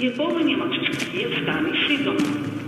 Євова Німачевський є в стані свідомості.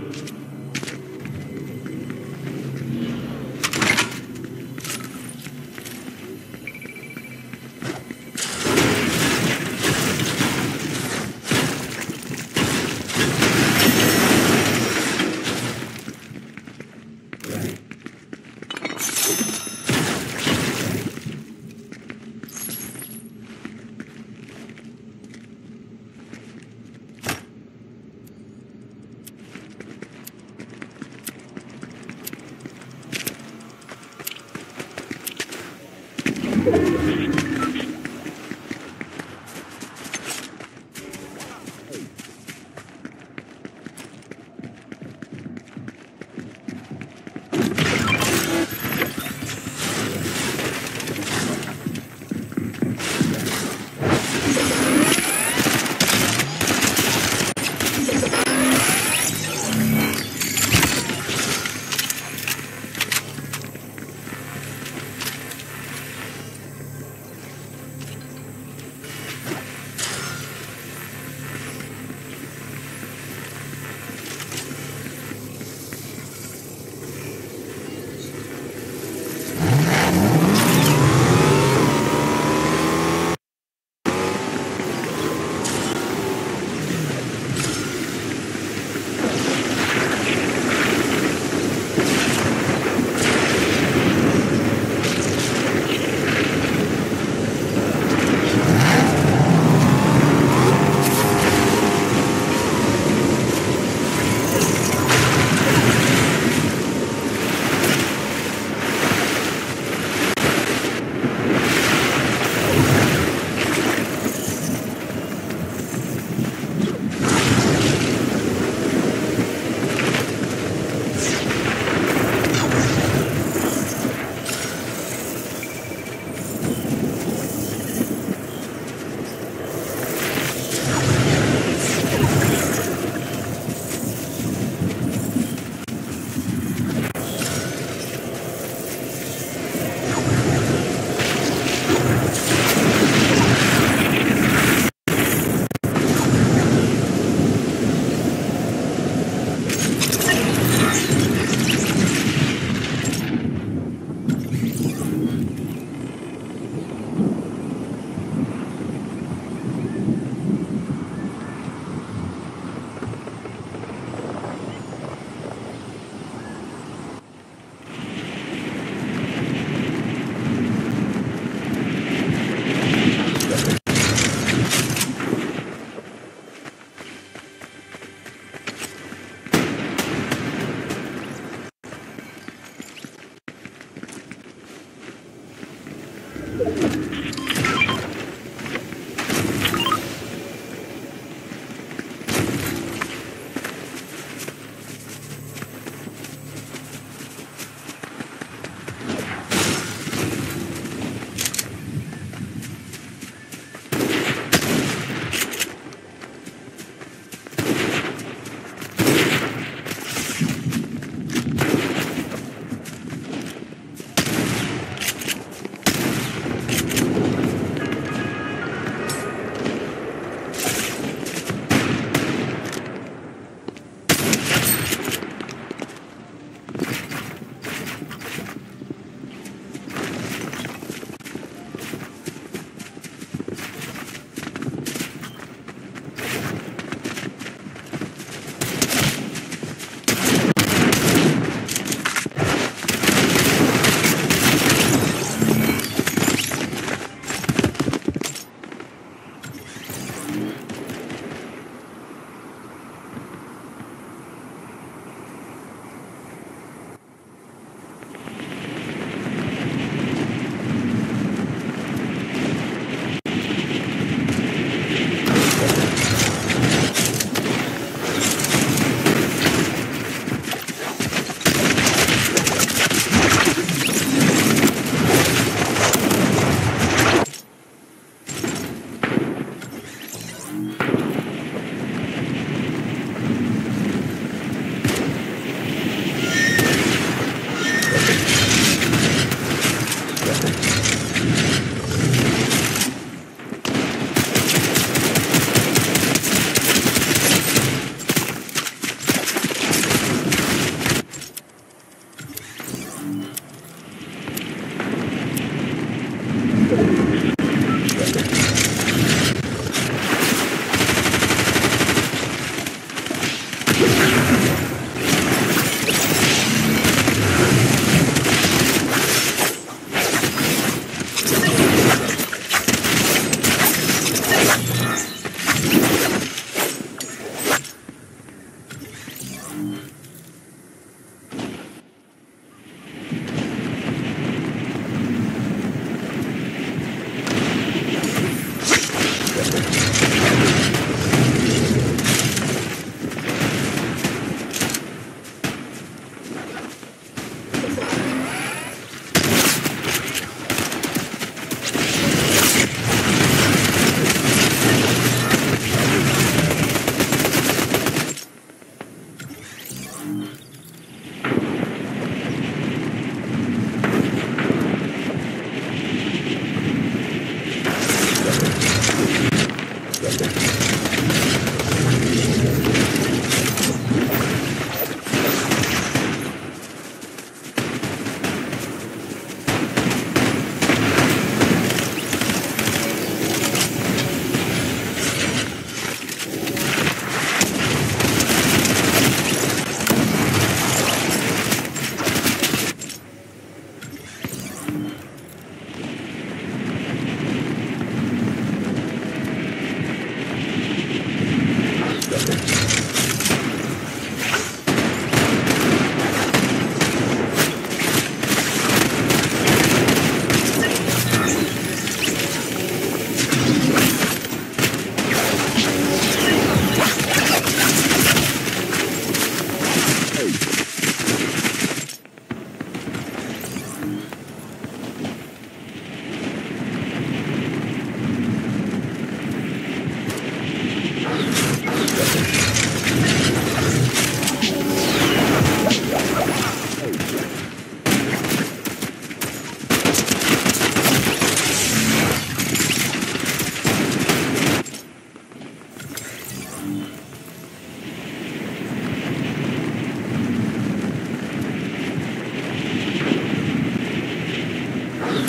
Mm-hmm.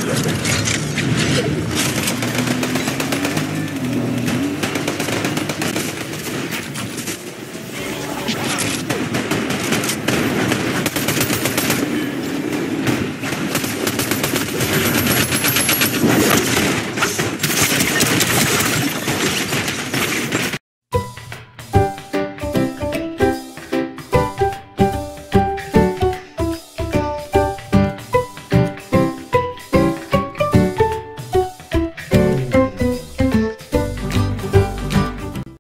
Gracias.